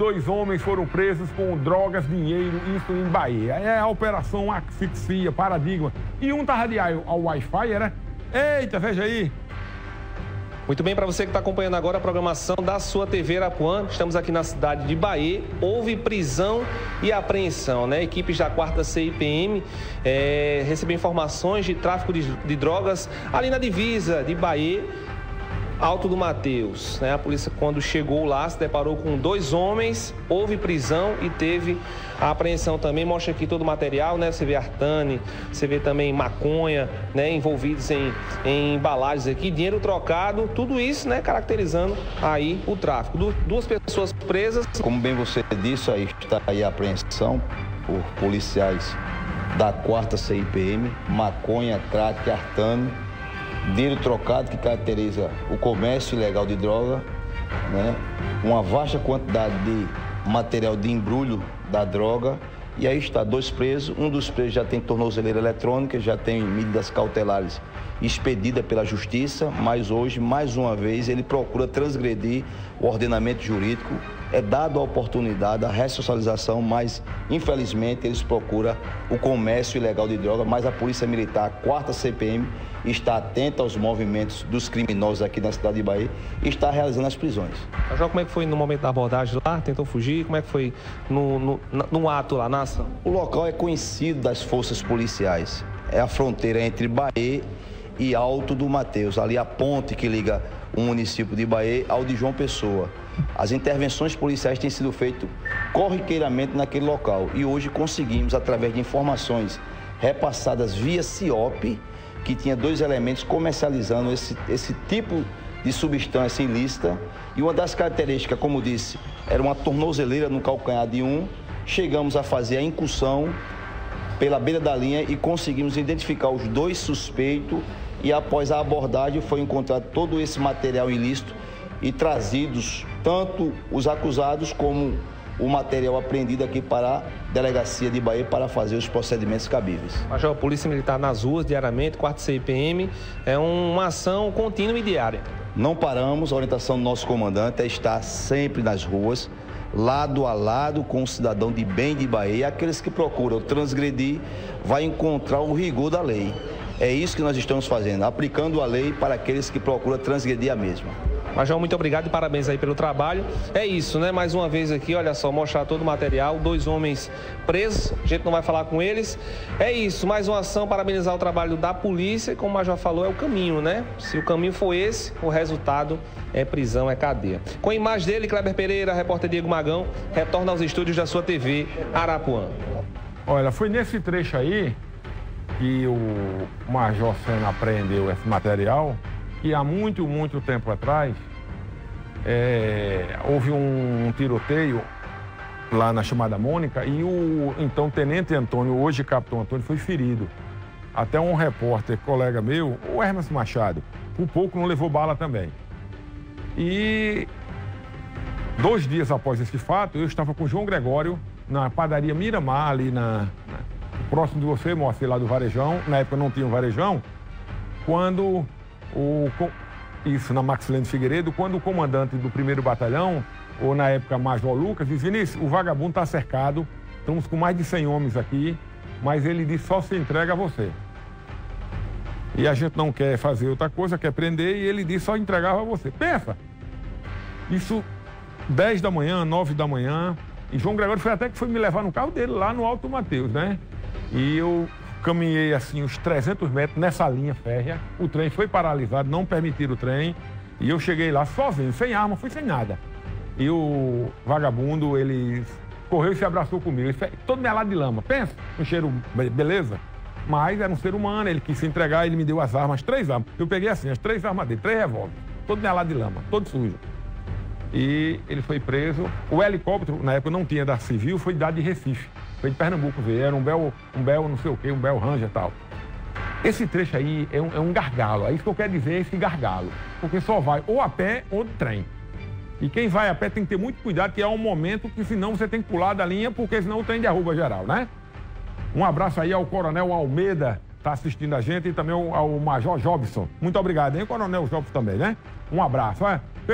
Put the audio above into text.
dois homens foram presos com drogas, dinheiro, isso em Bahia. É a operação asfixia, paradigma. E um tá radiado ao Wi-Fi, era? Eita, veja aí. Muito bem, para você que está acompanhando agora a programação da sua TV Arapuã, estamos aqui na cidade de Bahia. Houve prisão e apreensão, né? Equipes da quarta CIPM é, informações de tráfico de, de drogas ali na divisa de Bahia Alto do Mateus. Né? A polícia, quando chegou lá, se deparou com dois homens, houve prisão e teve a apreensão também. Mostra aqui todo o material, né? Você vê artane, você vê também maconha, né? Envolvidos em, em embalagens aqui, dinheiro trocado, tudo isso, né? Caracterizando aí o tráfico. Du duas pessoas presas. Como bem você disse, aí está aí a apreensão por policiais da quarta CIPM, maconha, crack, artane dinheiro trocado que caracteriza o comércio ilegal de droga, né? uma vasta quantidade de material de embrulho da droga. E aí está dois presos, um dos presos já tem tornozeleira eletrônica, já tem medidas cautelares expedida pela justiça, mas hoje, mais uma vez, ele procura transgredir o ordenamento jurídico. É dado a oportunidade, a ressocialização, mas infelizmente eles procuram o comércio ilegal de droga, mas a Polícia Militar, a quarta CPM, está atenta aos movimentos dos criminosos aqui na cidade de Bahia e está realizando as prisões. Major, como é que foi no momento da abordagem lá? Tentou fugir? Como é que foi no, no, no ato lá, na ação? O local é conhecido das forças policiais. É a fronteira entre Bahia e Alto do Mateus, ali a ponte que liga o município de Bahia ao de João Pessoa. As intervenções policiais têm sido feitas corriqueiramente naquele local e hoje conseguimos, através de informações repassadas via CIOP, que tinha dois elementos comercializando esse, esse tipo de substância ilícita. E uma das características, como disse, era uma tornozeleira no calcanhar de um. Chegamos a fazer a incursão pela beira da linha e conseguimos identificar os dois suspeitos. E após a abordagem foi encontrado todo esse material ilícito e trazidos tanto os acusados como o material apreendido aqui para a Delegacia de Bahia para fazer os procedimentos cabíveis. Major, a Polícia Militar nas ruas diariamente, quarto CIPM, é uma ação contínua e diária. Não paramos, a orientação do nosso comandante é estar sempre nas ruas, lado a lado com o cidadão de bem de Bahia. Aqueles que procuram transgredir, vai encontrar o rigor da lei. É isso que nós estamos fazendo, aplicando a lei para aqueles que procuram transgredir a mesma. Major, muito obrigado e parabéns aí pelo trabalho. É isso, né? Mais uma vez aqui, olha só, mostrar todo o material. Dois homens presos, a gente não vai falar com eles. É isso, mais uma ação, parabenizar o trabalho da polícia. Como o Major falou, é o caminho, né? Se o caminho for esse, o resultado é prisão, é cadeia. Com a imagem dele, Kleber Pereira, repórter Diego Magão, retorna aos estúdios da sua TV Arapuã. Olha, foi nesse trecho aí que o Major Senna apreendeu esse material que há muito, muito tempo atrás é, houve um, tiroteio lá na chamada Mônica e o então tenente Antônio, hoje capitão Antônio, foi ferido. Até um repórter, colega meu, o Hermes Machado, por pouco não levou bala também. E dois dias após esse fato, eu estava com o João Gregório na padaria Miramar, ali na, próximo de você, mostrei lá do Varejão. Na época não tinha um Varejão. Quando o, isso na Maxilene Figueiredo, quando o comandante do primeiro batalhão, ou na época Major Lucas, disse, Vinícius, o vagabundo está cercado, estamos com mais de 100 homens aqui, mas ele disse só se entrega a você. E a gente não quer fazer outra coisa, quer prender, e ele disse só entregava a você. Pensa! Isso 10 da manhã, 9 da manhã, e João Gregório foi até que foi me levar no carro dele, lá no Alto Mateus, né? E eu caminhei assim uns 300 metros nessa linha férrea. O trem foi paralisado, não permitiram o trem. E eu cheguei lá sozinho, sem arma, fui sem nada. E o vagabundo, ele correu e se abraçou comigo. Ele fez, todo melado de lama. Pensa, um cheiro, beleza? Mas era um ser humano, ele quis se entregar, ele me deu as armas, três armas. Eu peguei assim, as três armas dele, três revólveres, todo melado de lama, todo sujo. E ele foi preso. O helicóptero, na época não tinha da civil, foi dado de Recife. Foi de Pernambuco ver, era um Bel, um Bel não sei o quê, um Bel Ranger e tal. Esse trecho aí é um, é um gargalo, é isso que eu quero dizer, esse gargalo. Porque só vai ou a pé ou de trem. E quem vai a pé tem que ter muito cuidado, que é um momento que senão você tem que pular da linha, porque senão o trem derruba geral, né? Um abraço aí ao Coronel Almeida, está assistindo a gente, e também ao, ao Major Jobson. Muito obrigado, hein, Coronel Jobson também, né? Um abraço, é?